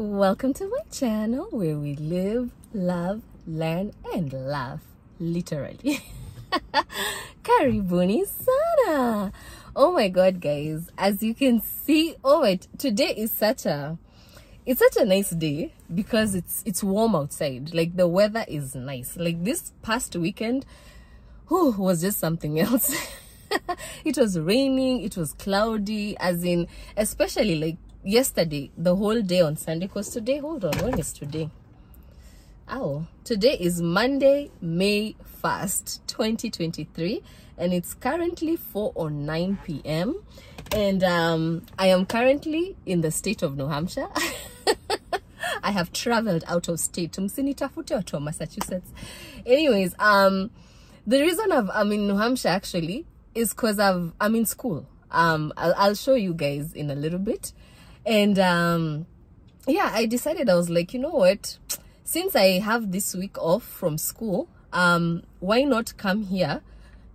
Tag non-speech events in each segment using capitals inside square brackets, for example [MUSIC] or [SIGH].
Welcome to my channel where we live, love, learn, and laugh. Literally. [LAUGHS] Karibuni sana. Oh my god, guys. As you can see, oh wait, today is such a it's such a nice day because it's it's warm outside. Like the weather is nice. Like this past weekend, whew, was just something else. [LAUGHS] it was raining, it was cloudy, as in especially like yesterday, the whole day on Sunday. Because today, hold on, when is today? Oh, today is Monday, May 1st, 2023, and it's currently 4 or 9 p.m. And um, I am currently in the state of New Hampshire. [LAUGHS] I have traveled out of state. To Msinitafute watu wa Massachusetts. Anyways, um, the reason I've, I'm in New Hampshire actually is because I've I'm in school. Um, I'll, I'll show you guys in a little bit, and um, yeah, I decided I was like, you know what, since I have this week off from school, um, why not come here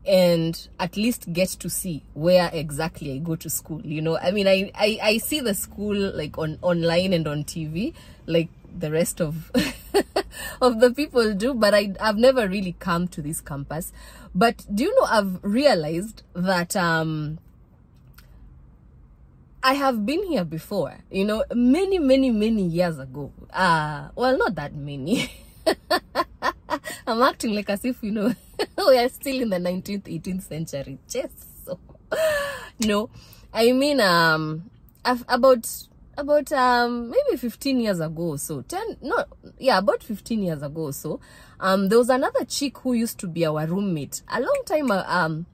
and at least get to see where exactly I go to school. You know, I mean, I I, I see the school like on online and on TV, like the rest of [LAUGHS] of the people do but I, i've never really come to this campus but do you know i've realized that um I have been here before, you know, many, many, many years ago. Uh, well, not that many. [LAUGHS] I'm acting like as if, you know, [LAUGHS] we are still in the 19th, 18th century. Just so. [LAUGHS] No, I mean, um, about about um maybe 15 years ago or so 10 no yeah about 15 years ago or so um there was another chick who used to be our roommate a long time uh, um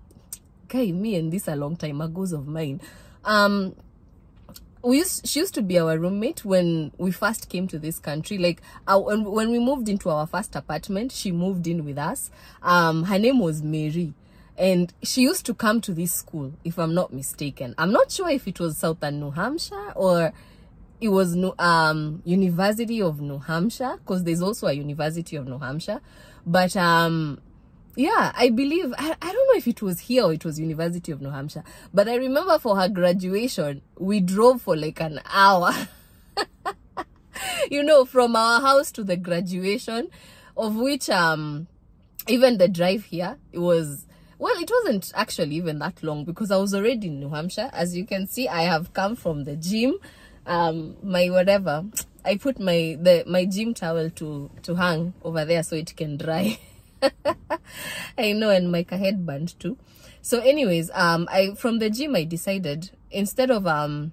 guy me and this a long time ago of mine um we used, she used to be our roommate when we first came to this country. Like when, we moved into our first apartment she moved in with us. Um her name was mary. And she used to come to this school if i'm not mistaken. I'm not sure if it was southern new hampshire or it was no um university of new hampshire because there's also a university of new hampshire. But um yeah i believe I, I don't know if it was here or it was university of new hampshire but i remember for her graduation we drove for like an hour. [LAUGHS] You know from our house to the graduation of which um even the drive here it was well it wasn't actually even that long because i was already in new hampshire. As you can see i have come from the gym um my whatever. I put my the my gym towel to to hang over there so it can dry [LAUGHS] [LAUGHS] i know and my headband too. So anyways um i from the gym i decided instead of um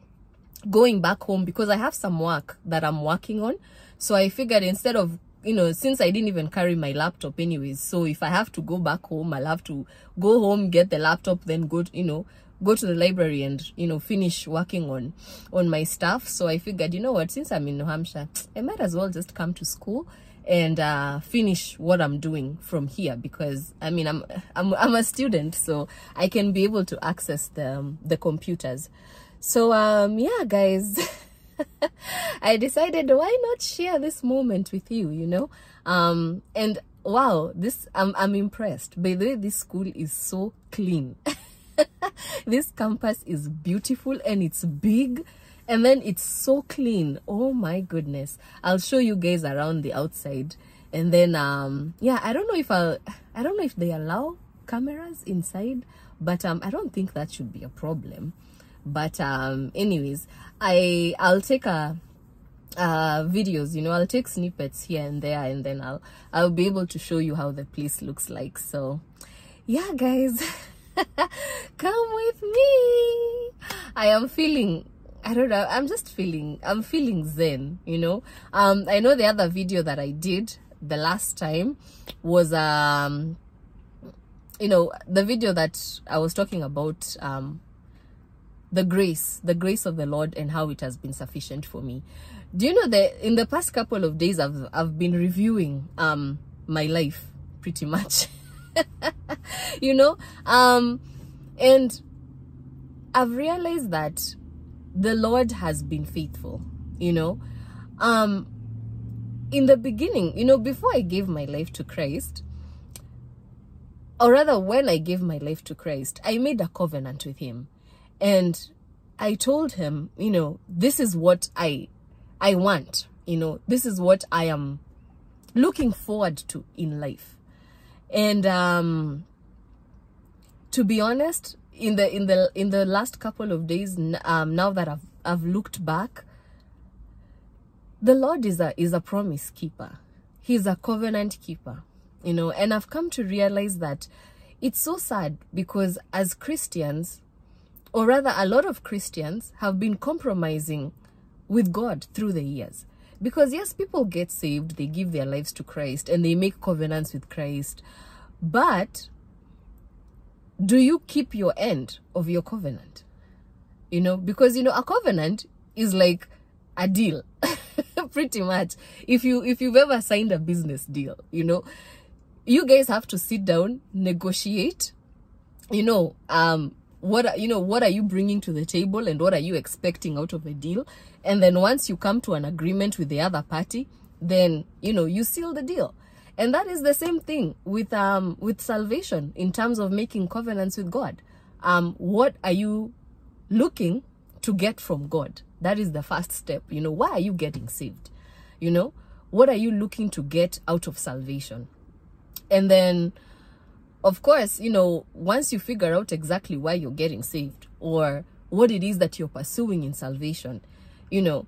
going back home because i have some work that i'm working on so i figured instead of you know since i didn't even carry my laptop anyways so if i have to go back home i'll have to go home get the laptop then go to, you know go to the library and you know finish working on on my stuff so i figured you know what since i'm in new hampshire i might as well just come to school and uh finish what i'm doing from here because i mean i'm i'm, I'm a student so i can be able to access the um, the computers so um yeah guys [LAUGHS] I decided why not share this moment with you, you know? Um, and wow, this, I'm, I'm impressed. By the way, this school is so clean. [LAUGHS] [LAUGHS] this campus is beautiful and it's big and then it's so clean. Oh my goodness. I'll show you guys around the outside. And then, um, yeah, I don't know if I'll, I don't know if they allow cameras inside, but um, I don't think that should be a problem but um anyways i i'll take a uh videos you know i'll take snippets here and there and then i'll i'll be able to show you how the place looks like so yeah guys [LAUGHS] [LAUGHS] come with me i am feeling I don't know. I'm just feeling, I'm feeling zen, you know. Um, I know the other video that I did the last time was, um, you know, the video that I was talking about, um, the grace the grace of the lord and how it has been sufficient for me do you know that in the past couple of days i've i've been reviewing um my life pretty much [LAUGHS] [LAUGHS] you know um and i've realized that the lord has been faithful you know um in the beginning you know before i gave my life to christ or rather when i gave my life to christ i made a covenant with him and I told him, you know, this is what I I want. You know, this is what I am looking forward to in life. And um to be honest, in the in the in the last couple of days um now that I've I've looked back, the Lord is a is a promise keeper. He's a covenant keeper. You know, and I've come to realize that it's so sad because as Christians, or rather a lot of Christians have been compromising with God through the years. Because yes, people get saved, they give their lives to Christ and they make covenants with Christ. But do you keep your end of your covenant? You know, because you know a covenant is like a deal. [LAUGHS] Pretty much. If you if you've ever signed a business deal, you know, you guys have to sit down, negotiate, you know, um what are, you know what are you bringing to the table and what are you expecting out of a deal? And then once you come to an agreement with the other party then you know you seal the deal. And that is the same thing with um with salvation in terms of making covenants with god. Um what are you looking to get from god? That is the first step. You know why are you getting saved? You know what are you looking to get out of salvation? And then of course, you know, once you figure out exactly why you're getting saved or what it is that you're pursuing in salvation, you know,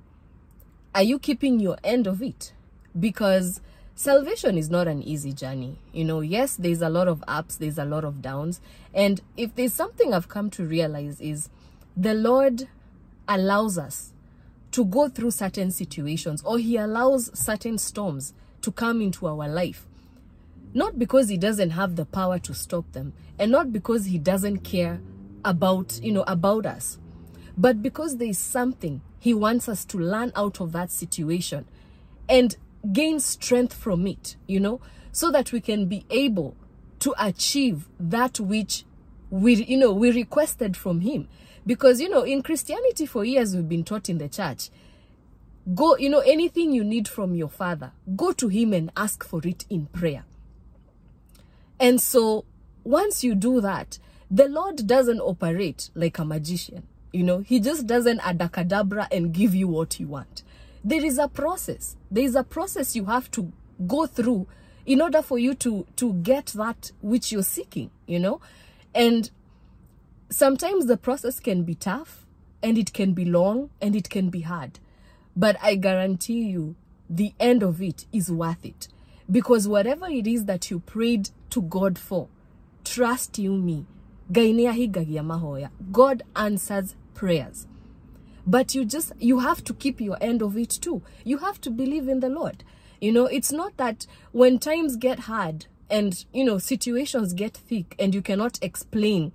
are you keeping your end of it? Because salvation is not an easy journey. You know, yes, there's a lot of ups, there's a lot of downs. And if there's something I've come to realize is the Lord allows us to go through certain situations or he allows certain storms to come into our life not because he doesn't have the power to stop them and not because he doesn't care about you know about us but because there is something he wants us to learn out of that situation and gain strength from it you know so that we can be able to achieve that which we you know we requested from him. Because you know in christianity for years we've been taught in the church go you know anything you need from your father go to him and ask for it in prayer and so once you do that, the Lord doesn't operate like a magician. You know, he just doesn't adakadabra and give you what you want. There is a process. There is a process you have to go through in order for you to to get that which you're seeking, you know? And sometimes the process can be tough and it can be long and it can be hard. But I guarantee you the end of it is worth it. Because whatever it is that you prayed to God for, trust you me, God answers prayers. But you just, you have to keep your end of it too. You have to believe in the Lord. You know, it's not that when times get hard and, you know, situations get thick and you cannot explain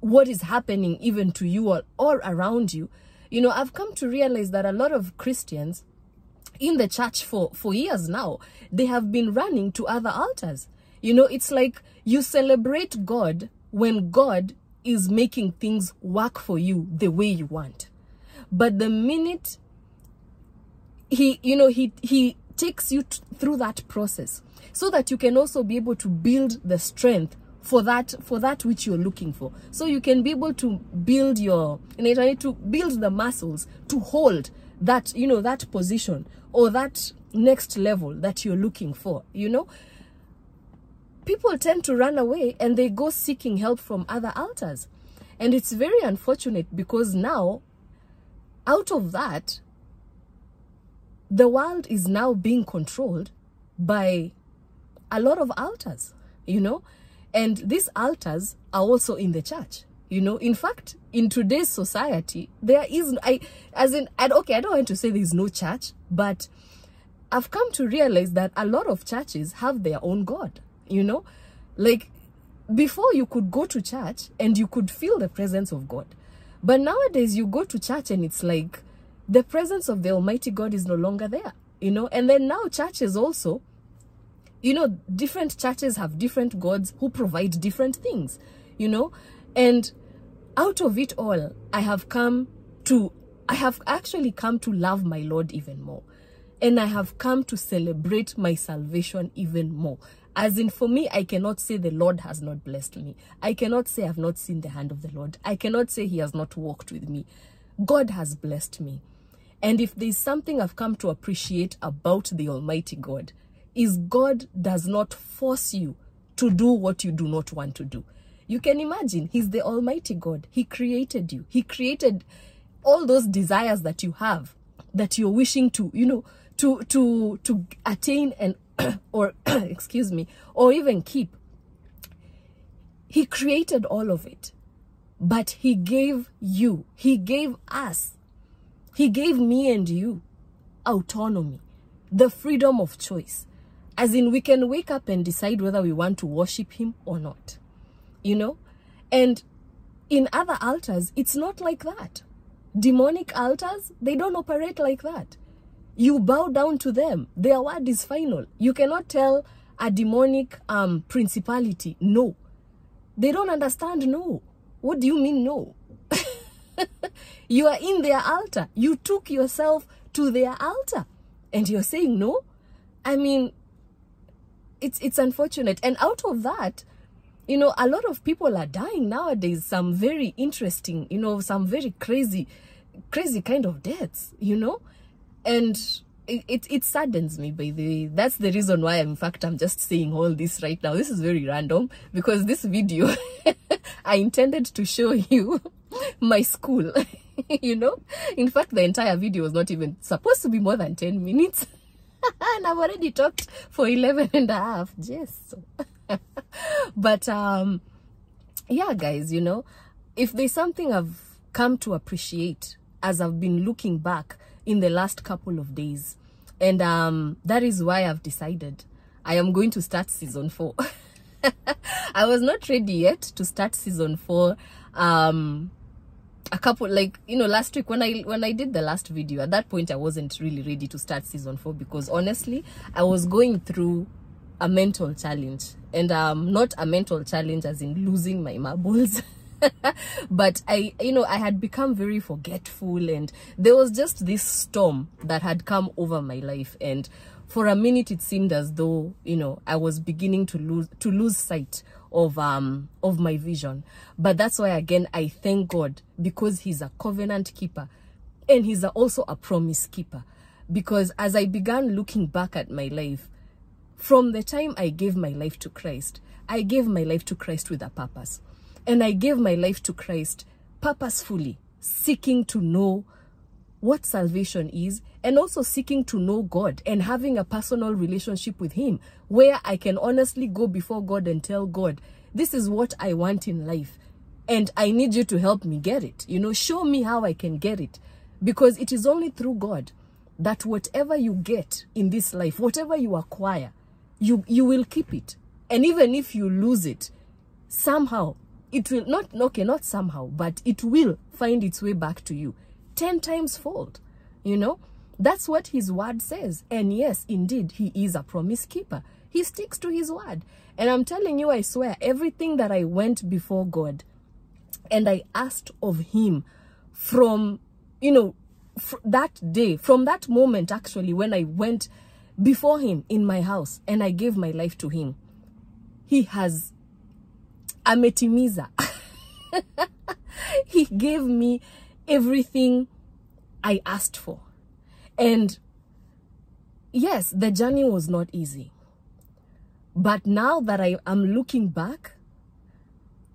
what is happening even to you or all around you. You know, I've come to realize that a lot of Christians in the church for, for years now, they have been running to other altars. You know, it's like you celebrate God when God is making things work for you the way you want. But the minute he, you know, he, he takes you through that process so that you can also be able to build the strength for that for that which you're looking for so you can be able to build your you know to build the muscles to hold that you know that position or that next level that you're looking for you know? People tend to run away and they go seeking help from other altars and it's very unfortunate because now out of that the world is now being controlled by a lot of altars you know? And these altars are also in the church you know in fact in today's society there is i as in I, okay i don't want to say there's no church but i've come to realize that a lot of churches have their own god you know? Like before you could go to church and you could feel the presence of god but nowadays you go to church and it's like the presence of the almighty god is no longer there you know? And then now churches also you know different churches have different gods who provide different things you know? And out of it all, I have come to, I have actually come to love my Lord even more. And I have come to celebrate my salvation even more. As in, for me, I cannot say the Lord has not blessed me. I cannot say I've not seen the hand of the Lord. I cannot say he has not walked with me. God has blessed me. And if there's something I've come to appreciate about the Almighty God, is God does not force you to do what you do not want to do. You can imagine, He's the Almighty God. He created you. He created all those desires that you have, that you're wishing to, you know, to to to attain and [CLEARS THROAT] or [CLEARS THROAT] excuse me, or even keep. He created all of it. But he gave you, he gave us, he gave me and you autonomy, the freedom of choice. As in, we can wake up and decide whether we want to worship him or not, you know? And in other altars, it's not like that. Demonic altars, they don't operate like that. You bow down to them. Their word is final. You cannot tell a demonic um, principality no. They don't understand no. What do you mean no? [LAUGHS] you are in their altar. You took yourself to their altar and you're saying no? I mean, it's it's unfortunate. And out of that, you know, a lot of people are dying nowadays. Some very interesting, you know, some very crazy, crazy kind of deaths, you know? And it, it, it saddens me by the way. That's the reason why in fact i'm just saying all this right now. This is very random because this video [LAUGHS] i intended to show you [LAUGHS] my school [LAUGHS] you know? In fact the entire video was not even supposed to be more than 10 minutes. And i've already talked for 11 and a half. Yes but um yeah guys you know if there's something i've come to appreciate as i've been looking back in the last couple of days and um that is why i've decided i am going to start season four. [LAUGHS] I was not ready yet to start season four um a couple like you know last week when i when i did the last video at that point i wasn't really ready to start season four because honestly i was going through a mental challenge and um not a mental challenge as in losing my marbles [LAUGHS] but I, you know, I had become very forgetful and there was just this storm that had come over my life. And for a minute, it seemed as though, you know, I was beginning to lose, to lose sight of, um, of my vision. But that's why, again, I thank God because he's a covenant keeper and he's also a promise keeper. Because as I began looking back at my life, from the time I gave my life to Christ, I gave my life to Christ with a purpose. And I gave my life to Christ purposefully, seeking to know what salvation is and also seeking to know God and having a personal relationship with Him where I can honestly go before God and tell God, this is what I want in life and I need you to help me get it. You know, show me how I can get it because it is only through God that whatever you get in this life, whatever you acquire, you, you will keep it. And even if you lose it, somehow it will not okay not somehow but it will find its way back to you. 10 times fold you know? That's what his word says. And yes indeed he is a promise keeper. He sticks to his word. And i'm telling you i swear everything that i went before god and i asked of him from you know that day from that moment actually when i went before him in my house and i gave my life to him. He has ametimiza. [LAUGHS] He gave me everything i asked for. And yes the journey was not easy. But now that i am looking back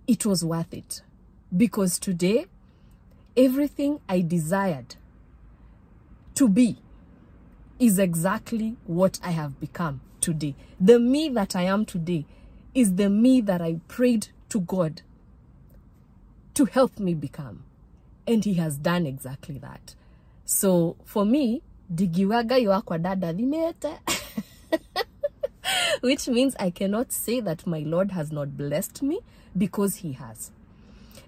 it was worth it. Because today everything i desired to be is exactly what i have become today the me that i am today is the me that i prayed to God to help me become. And he has done exactly that. So for me, digiwaga yoakwa dada limete. [LAUGHS] Which means I cannot say that my Lord has not blessed me because he has.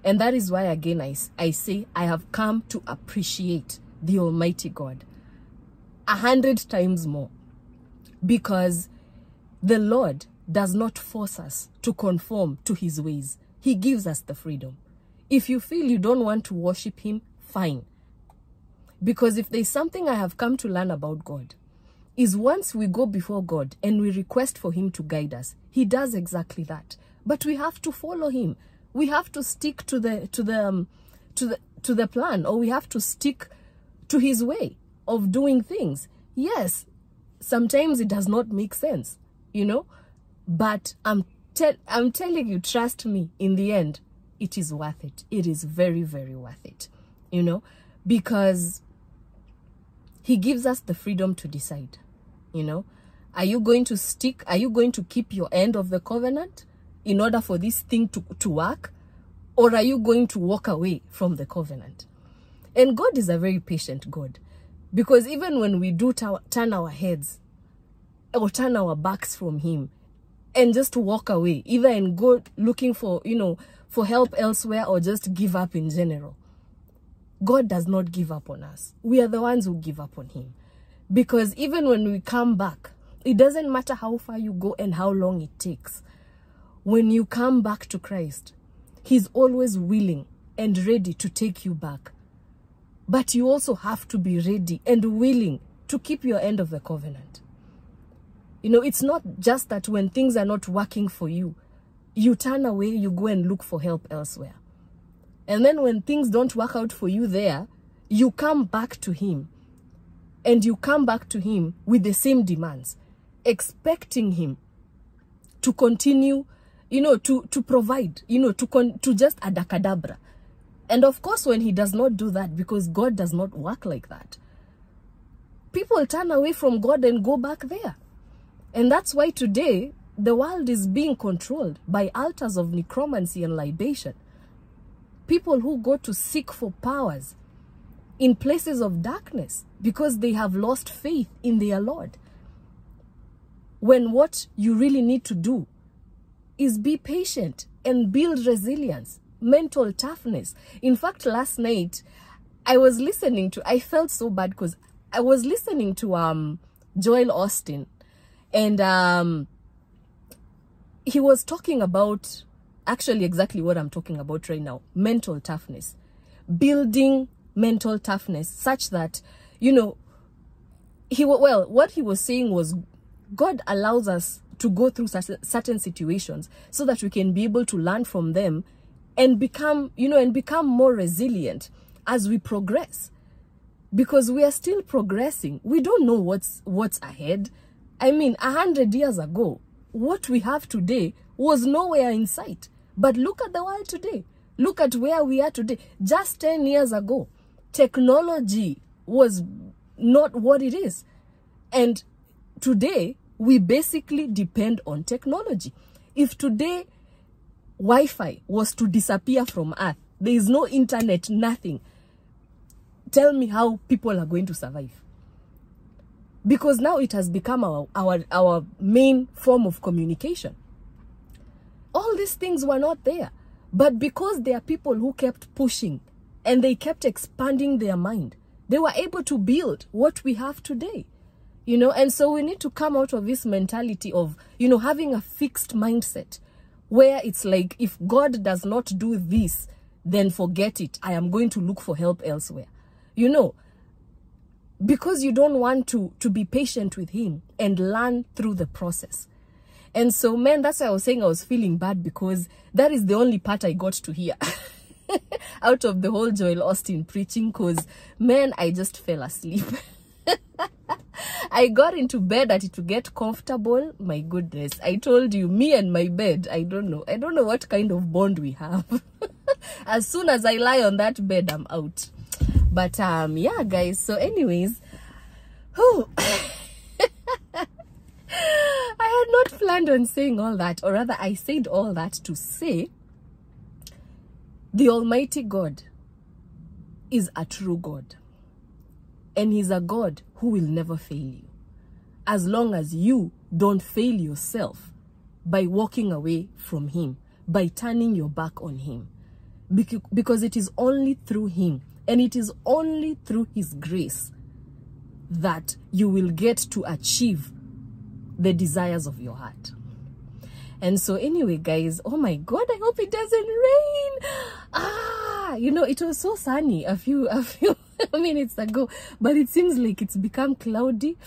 And that is why again I, I say I have come to appreciate the Almighty God a hundred times more because the Lord does not force us to conform to his ways. He gives us the freedom. If you feel you don't want to worship him, fine. Because if there's something I have come to learn about God, is once we go before God and we request for him to guide us, he does exactly that. But we have to follow him. We have to stick to the to the um, to the to the plan or we have to stick to his way. Of doing things. Yes, sometimes it does not make sense, you know, but I'm te- I'm telling you, trust me, in the end, it is worth it. It is very, very worth it, you know, because he gives us the freedom to decide, you know. Are you going to stick? Are you going to keep your end of the covenant in order for this thing to, to work? Or are you going to walk away from the covenant? And God is a very patient God. Because even when we do turn our heads or turn our backs from Him and just walk away, either and go looking for, you know, for help elsewhere or just give up in general, God does not give up on us. We are the ones who give up on Him. Because even when we come back, it doesn't matter how far you go and how long it takes. When you come back to Christ, He's always willing and ready to take you back. But you also have to be ready and willing to keep your end of the covenant. You know, it's not just that when things are not working for you, you turn away, you go and look for help elsewhere. And then when things don't work out for you there, you come back to Him. And you come back to Him with the same demands expecting him to continue, you know, to, to provide, you know, to, con to just adakadabra. And of course, when he does not do that, because God does not work like that, people turn away from God and go back there. And that's why today, the world is being controlled by altars of necromancy and libation. People who go to seek for powers in places of darkness because they have lost faith in their Lord when what you really need to do is be patient and build resilience, mental toughness. In fact, last night I was listening to, I felt so bad because I was listening to um Joel Osteen and um he was talking about actually exactly what I'm talking about right now, mental toughness. Building mental toughness such that, you know, he well, what he was saying was God allows us to go through certain situations so that we can be able to learn from them and become, you know, and become more resilient as we progress. Because we are still progressing. We don't know what's what's ahead. I mean, a hundred years ago, what we have today was nowhere in sight. But look at the world today. Look at where we are today. Just 10 years ago, technology was not what it is. And today we basically depend on technology. If today Wi-Fi was to disappear from Earth, there is no internet, nothing. Tell me how people are going to survive. Because now it has become our, our, our main form of communication. All these things were not there. But because there are people who kept pushing and they kept expanding their mind, they were able to build what we have today you know and so we need to come out of this mentality of you know having a fixed mindset where it's like if god does not do this then forget it. I am going to look for help elsewhere. You know because you don't want to to be patient with him and learn through the process. And so man that's why i was saying i was feeling bad because that is the only part i got to hear [LAUGHS] out of the whole Joel Osteen preaching because man i just fell asleep [LAUGHS] [LAUGHS] I got into bed at it to get comfortable. My goodness. I told you, me and my bed, I don't know. I don't know what kind of bond we have. [LAUGHS] as soon as I lie on that bed, I'm out. But um, yeah, guys. So anyways, whew, [LAUGHS] I had not planned on saying all that. Or rather, I said all that to say the Almighty God is a true God. And he's a God who will never fail you. As long as you don't fail yourself by walking away from him, by turning your back on him. Because it is only through him and it is only through his grace that you will get to achieve the desires of your heart. And so anyway, guys, oh my God, I hope it doesn't rain. Ah, you know, it was so sunny a few, a few [LAUGHS] minutes ago, but it seems like it's become cloudy.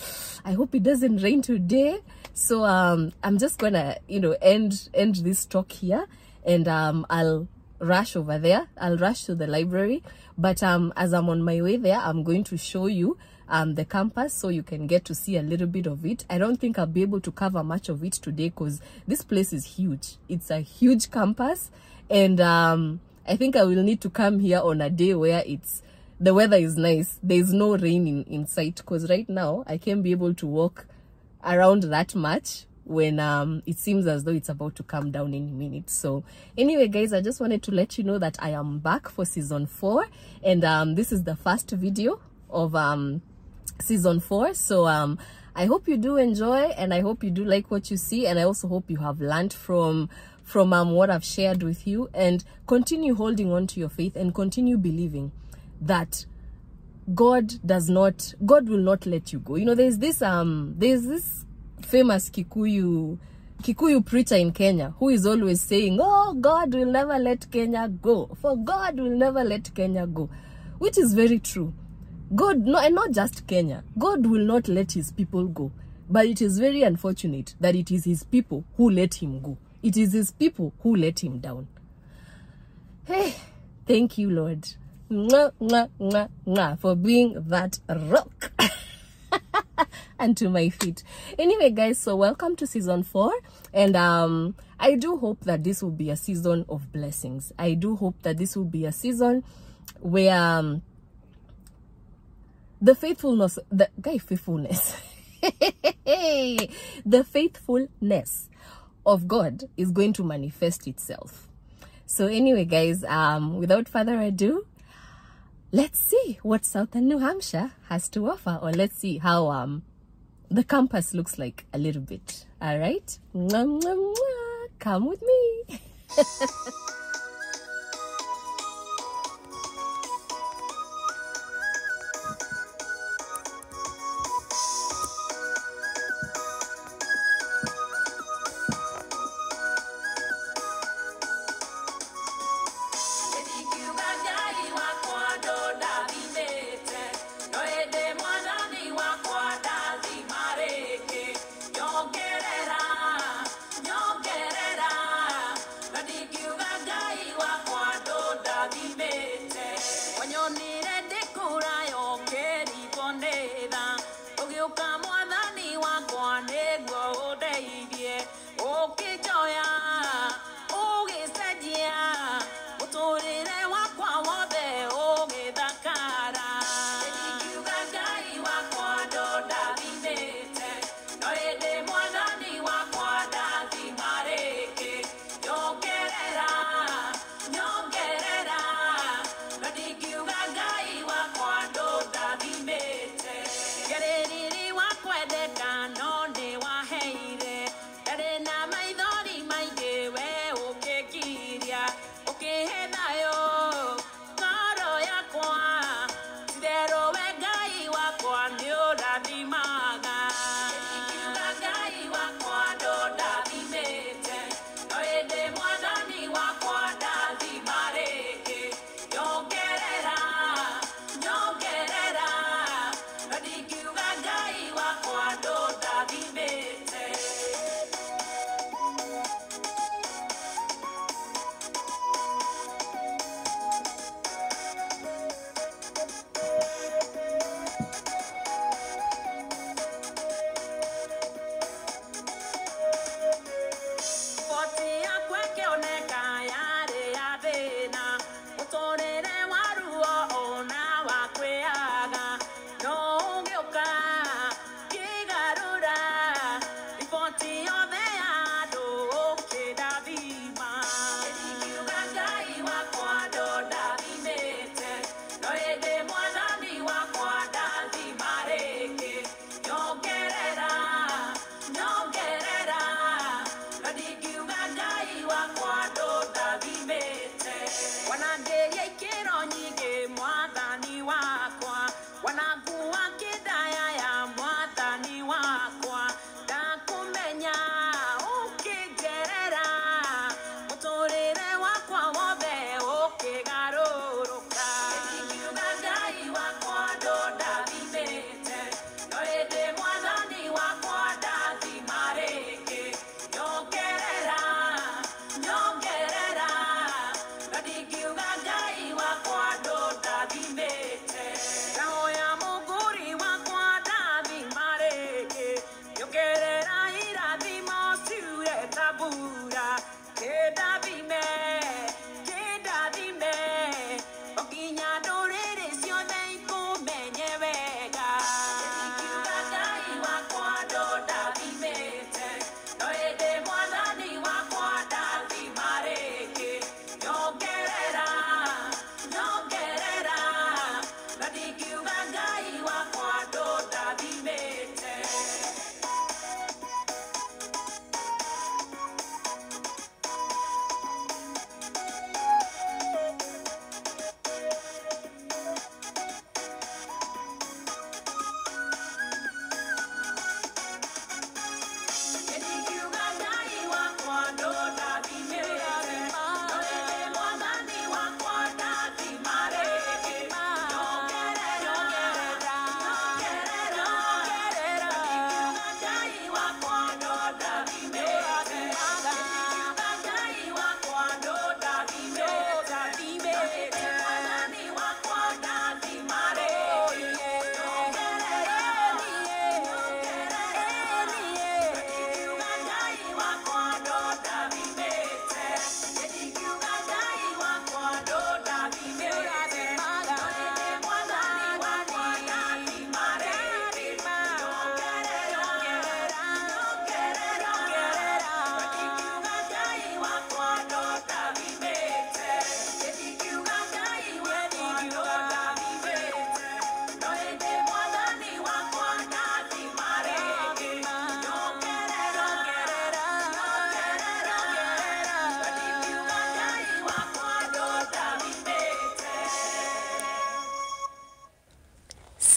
I hope it doesn't rain today. So um, I'm just gonna, you know, end end this talk here, and um, I'll rush over there. I'll rush to the library. But um, as I'm on my way there, I'm going to show you um, the campus so you can get to see a little bit of it. I don't think I'll be able to cover much of it today because this place is huge. It's a huge campus and um, I think I will need to come here on a day where it's the weather is nice. There's no rain in, in sight because right now I can't be able to walk around that much when um it seems as though it's about to come down any minute. So anyway guys i just wanted to let you know that i am back for season four and um this is the first video of um season four. So um i hope you do enjoy and i hope you do like what you see and i also hope you have learned from from um what i've shared with you. And continue holding on to your faith and continue believing that God does not, God will not let you go. You know, there's this, um, there's this famous Kikuyu, Kikuyu preacher in Kenya who is always saying, oh, God will never let Kenya go. For God will never let Kenya go. Which is very true. God, no, and not just Kenya. God will not let his people go. But it is very unfortunate that it is his people who let him go. It is his people who let him down. Hey, thank you, Lord. Mwah, mwah, mwah, mwah, for being that rock [LAUGHS] and to my feet. Anyway, guys, so welcome to season four. And um, I do hope that this will be a season of blessings. I do hope that this will be a season where um, the faithfulness, the guy faithfulness, [LAUGHS] the faithfulness of God is going to manifest itself. So anyway, guys, um, without further ado, let's see what Southern New Hampshire has to offer, or let's see how um the campus looks like a little bit. All right, mwah, mwah, mwah. come with me. [LAUGHS]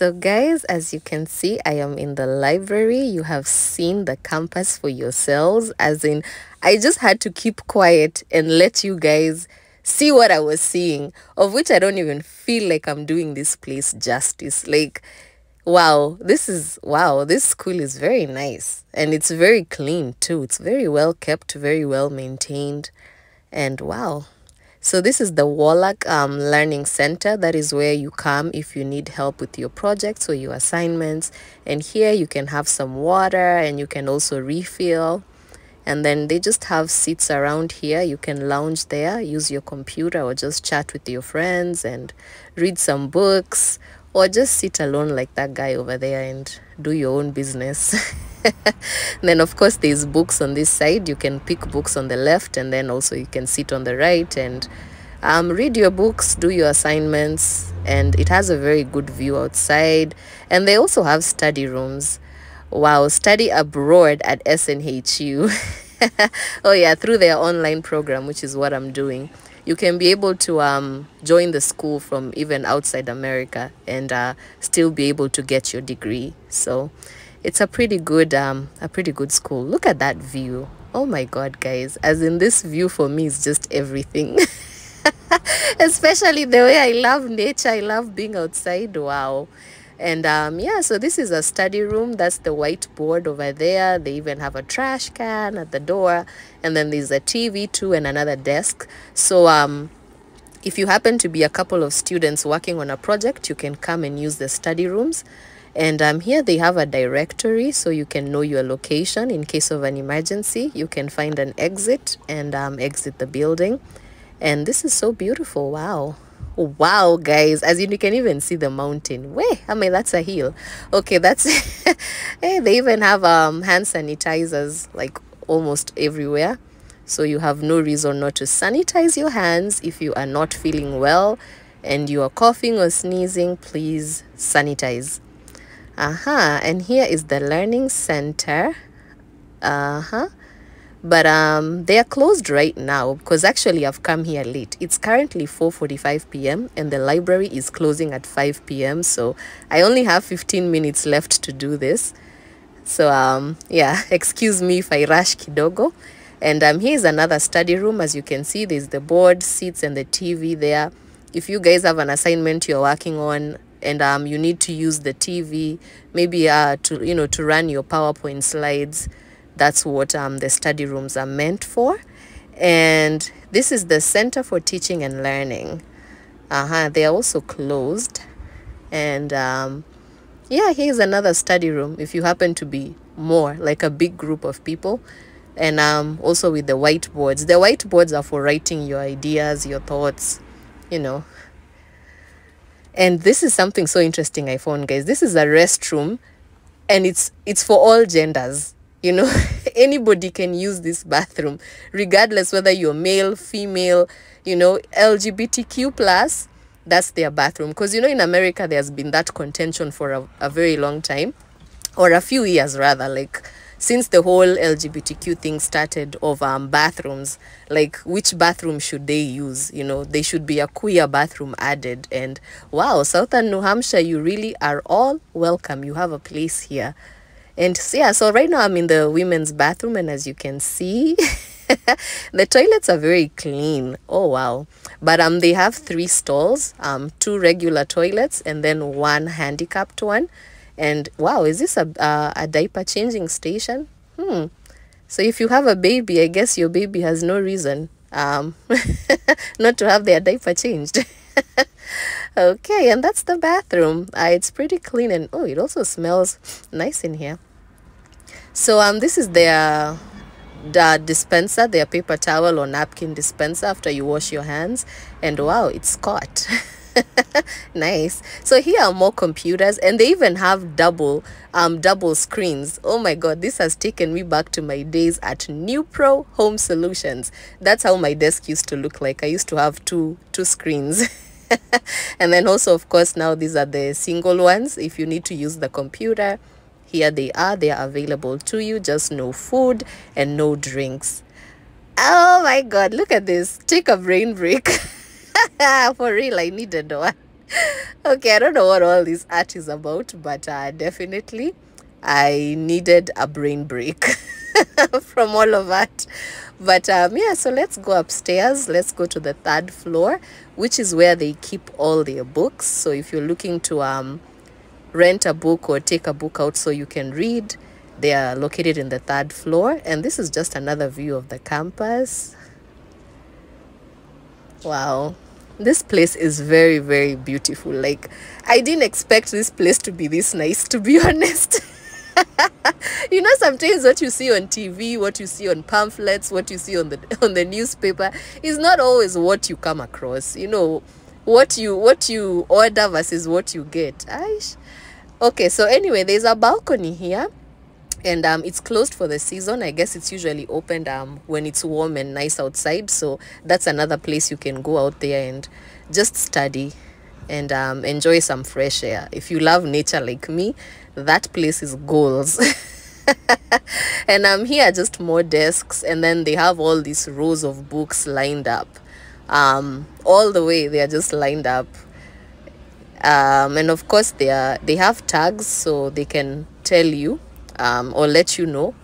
So guys, as you can see, I am in the library. You have seen the campus for yourselves. As in, I just had to keep quiet and let you guys see what I was seeing, of which I don't even feel like I'm doing this place justice. Like, wow, this is, wow, this school is very nice. And it's very clean too. It's very well kept, very well maintained. And wow, so this is the Wallach um, Learning Center. That is where you come if you need help with your projects or your assignments. And here you can have some water and you can also refill. And then they just have seats around here. You can lounge there, use your computer or just chat with your friends and read some books or just sit alone like that guy over there and do your own business. [LAUGHS] then of course there's books on this side. You can pick books on the left and then also you can sit on the right and um, read your books do your assignments and it has a very good view outside. And they also have study rooms. Wow study abroad at snhu [LAUGHS] oh yeah through their online program which is what i'm doing you can be able to um, join the school from even outside america and uh, still be able to get your degree. So it's a pretty good um a pretty good school. Look at that view. Oh my god guys. As in this view for me is just everything. [LAUGHS] Especially the way i love nature. I love being outside. Wow and um, yeah so this is a study room. That's the whiteboard over there. They even have a trash can at the door. And then there's a tv too and another desk. So um if you happen to be a couple of students working on a project you can come and use the study rooms. And um, here they have a directory so you can know your location in case of an emergency. You can find an exit and um, exit the building. And this is so beautiful. Wow wow guys. As you can even see the mountain. Way i mean that's a hill. Okay that's hey [LAUGHS] they even have um hand sanitizers like almost everywhere. So you have no reason not to sanitize your hands if you are not feeling well and you are coughing or sneezing please sanitize. Uh-huh and here is the learning center. Uh-huh but um they are closed right now because actually i've come here late. It's currently 4:45 p.m and the library is closing at 5 p.m so i only have 15 minutes left to do this. So um yeah [LAUGHS] excuse me if i rush kidogo. And um here's another study room. As you can see there's the board seats and the tv there. If you guys have an assignment you're working on and um, you need to use the TV, maybe uh, to you know to run your PowerPoint slides. That's what um, the study rooms are meant for. And this is the Center for Teaching and Learning. Uh-huh. They are also closed. And um, yeah, here's another study room if you happen to be more like a big group of people. And um, also with the whiteboards. The whiteboards are for writing your ideas, your thoughts, you know, and this is something so interesting i found guys this is a restroom and it's it's for all genders you know [LAUGHS] anybody can use this bathroom regardless whether you're male female you know lgbtq plus that's their bathroom because you know in america there's been that contention for a, a very long time or a few years rather like since the whole LGBTQ thing started of um, bathrooms, like which bathroom should they use? You know, they should be a queer bathroom added. And wow, Southern New Hampshire, you really are all welcome. You have a place here. And yeah, so right now I'm in the women's bathroom, and as you can see, [LAUGHS] the toilets are very clean. Oh wow! But um, they have three stalls, um, two regular toilets, and then one handicapped one and wow is this a, uh, a diaper changing station hmm so if you have a baby i guess your baby has no reason um [LAUGHS] not to have their diaper changed [LAUGHS] okay and that's the bathroom. Uh, it's pretty clean and oh it also smells nice in here. So um this is their the dispenser their paper towel or napkin dispenser after you wash your hands. And wow it's caught. [LAUGHS] Nice. So here are more computers and they even have double um double screens. Oh my god this has taken me back to my days at new pro home solutions. That's how my desk used to look like. I used to have two two screens [LAUGHS] [LAUGHS] and then also of course now these are the single ones. If you need to use the computer here they are. They are available to you. Just no food and no drinks. Oh my god look at this. Take a brain break. [LAUGHS] For real i needed one [LAUGHS] okay, I don't know what all this art is about, but uh, definitely I needed a brain break [LAUGHS] from all of that. But um, yeah, so let's go upstairs. Let's go to the third floor, which is where they keep all their books. So if you're looking to um, rent a book or take a book out so you can read, they are located in the third floor. And this is just another view of the campus. Wow this place is very very beautiful like i didn't expect this place to be this nice to be [LAUGHS] honest [LAUGHS] you know sometimes what you see on tv what you see on pamphlets what you see on the [LAUGHS] on the newspaper is not always what you come across you know what you what you order versus what you get Aish. okay so anyway there's a balcony here and um, it's closed for the season. I guess it's usually opened um, when it's warm and nice outside. So that's another place you can go out there and just study and um, enjoy some fresh air. If you love nature like me, that place is goals. [LAUGHS] and i'm here just more desks and then they have all these rows of books lined up. Um, all the way they are just lined up. Um, and of course they are they have tags so they can tell you um, or let you know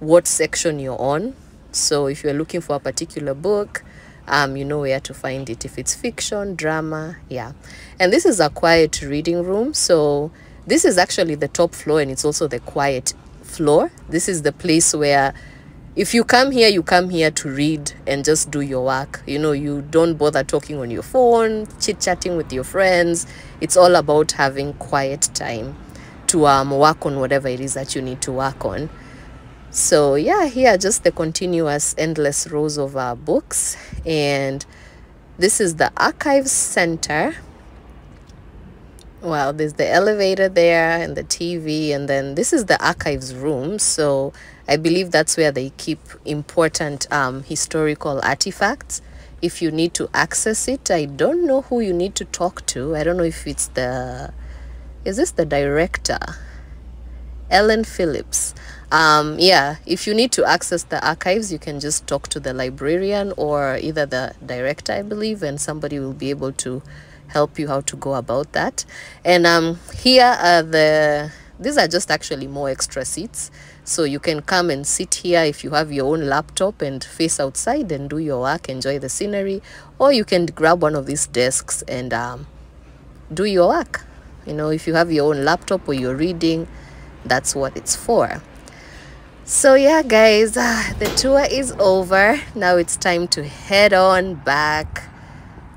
what section you're on. So if you're looking for a particular book, um, you know where to find it. If it's fiction, drama, yeah. And this is a quiet reading room. So this is actually the top floor and it's also the quiet floor. This is the place where if you come here, you come here to read and just do your work. You know, you don't bother talking on your phone, chit chatting with your friends. It's all about having quiet time to um, work on whatever it is that you need to work on. So yeah, here just the continuous endless rows of uh, books and this is the archives center. Well, there's the elevator there and the TV and then this is the archives room. So I believe that's where they keep important um, historical artifacts. If you need to access it, I don't know who you need to talk to. I don't know if it's the is this the director ellen phillips um yeah if you need to access the archives you can just talk to the librarian or either the director i believe and somebody will be able to help you how to go about that. And um here are the these are just actually more extra seats. So you can come and sit here if you have your own laptop and face outside and do your work enjoy the scenery. Or you can grab one of these desks and um, do your work. You know if you have your own laptop or you're reading that's what it's for. So yeah guys uh, the tour is over. Now it's time to head on back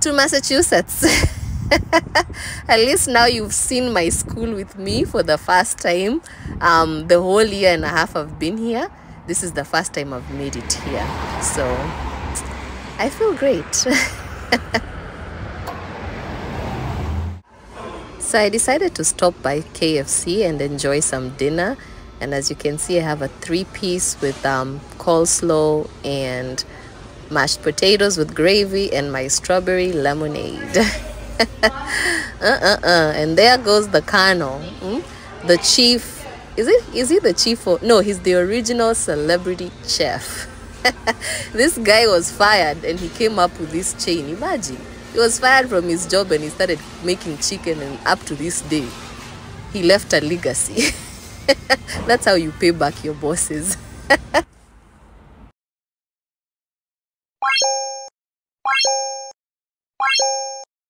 to massachusetts [LAUGHS] [LAUGHS] at least now you've seen my school with me for the first time um the whole year and a half i've been here this is the first time i've made it here so i feel great [LAUGHS] So I decided to stop by KFC and enjoy some dinner. And as you can see, I have a three piece with um, coleslaw and mashed potatoes with gravy and my strawberry lemonade. [LAUGHS] [LAUGHS] uh-uh-uh. And there goes the colonel, hmm? the chief. Is it? Is he the chief? Or, no, he's the original celebrity chef. [LAUGHS] this guy was fired and he came up with this chain. Imagine he was fired from his job and he started making chicken, and up to this day, he left a legacy. [LAUGHS] That's how you pay back your bosses.